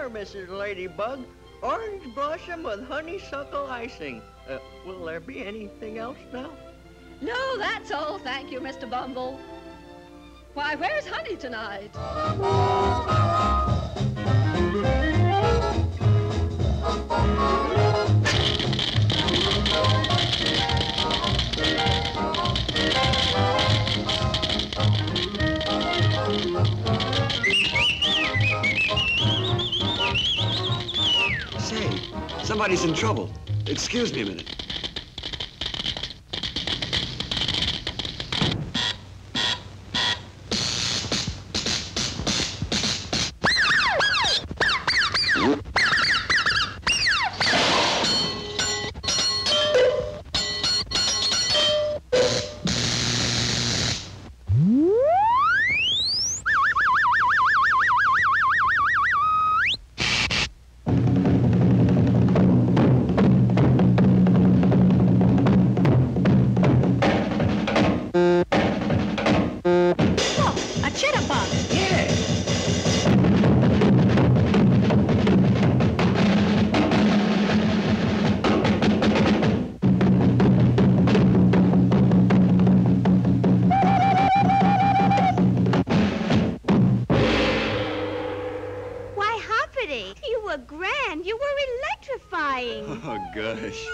are, Mrs. Ladybug. Orange blossom with honeysuckle icing. Uh, will there be anything else now? No, that's all, thank you, Mr. Bumble. Why, where's Honey tonight? Say, somebody's in trouble. Excuse me a minute. Oh, a. Yeah. Why, you were grand. You were electrifying. Oh, gosh.